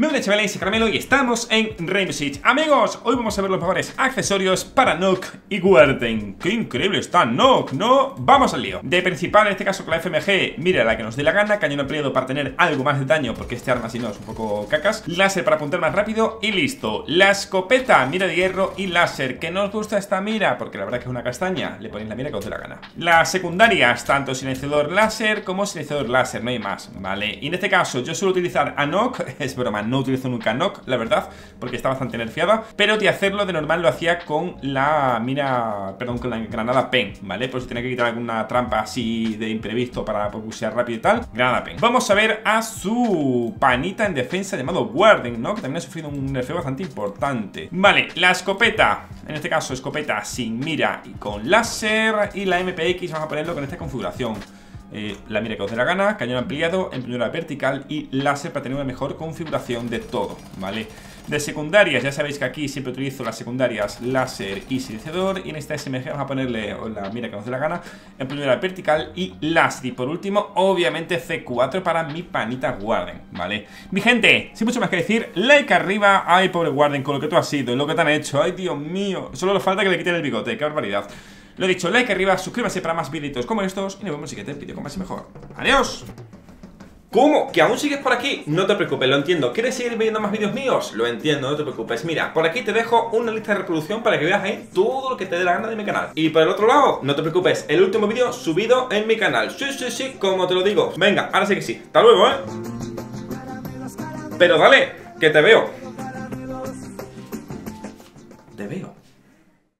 Muy buenas chavales, soy Caramelo y estamos en Rainbow Amigos, hoy vamos a ver los mejores accesorios para Nook y Warden. ¡Qué increíble está Nook, ¿no? Vamos al lío. De principal, en este caso con la FMG, mira la que nos dé la gana Cañón ampliado para tener algo más de daño Porque este arma si no es un poco cacas. Láser para apuntar más rápido y listo. La escopeta, mira de hierro y láser. Que no os gusta esta mira, porque la verdad que es una castaña. Le ponéis la mira que os dé la gana. Las secundarias, tanto silenciador láser como silenciador láser, no hay más, ¿vale? Y en este caso yo suelo utilizar a Nook, es broma no utilizo nunca knock, la verdad, porque está bastante nerfeada. Pero de hacerlo de normal lo hacía con la mira, perdón, con la granada pen, ¿vale? Por si tenía que quitar alguna trampa así de imprevisto para pulsear rápido y tal. Granada pen. Vamos a ver a su panita en defensa llamado Warden, ¿no? Que también ha sufrido un nerfeo bastante importante. Vale, la escopeta, en este caso escopeta sin mira y con láser. Y la MPX vamos a ponerlo con esta configuración. Eh, la mira que os dé la gana, cañón ampliado, empuñadura vertical y láser para tener una mejor configuración de todo, ¿vale? De secundarias, ya sabéis que aquí siempre utilizo las secundarias láser y silenciador y en esta SMG vamos a ponerle la mira que os dé la gana, empuñadura vertical y láser y por último, obviamente C4 para mi panita Warden, ¿vale? Mi gente, sin mucho más que decir, like arriba, ay pobre Warden con lo que tú has sido lo que te han hecho, ay Dios mío, solo le falta que le quiten el bigote, qué barbaridad. Lo dicho, like arriba, suscríbase para más vídeos como estos y nos vemos en el siguiente vídeo con más y mejor. ¡Adiós! ¿Cómo? ¿Que aún sigues por aquí? No te preocupes, lo entiendo. ¿Quieres seguir viendo más vídeos míos? Lo entiendo, no te preocupes. Mira, por aquí te dejo una lista de reproducción para que veas ahí todo lo que te dé la gana de mi canal. Y por el otro lado, no te preocupes, el último vídeo subido en mi canal. Sí, sí, sí, como te lo digo. Venga, ahora sí que sí. Hasta luego, ¿eh? Pero dale, que te veo. Te veo.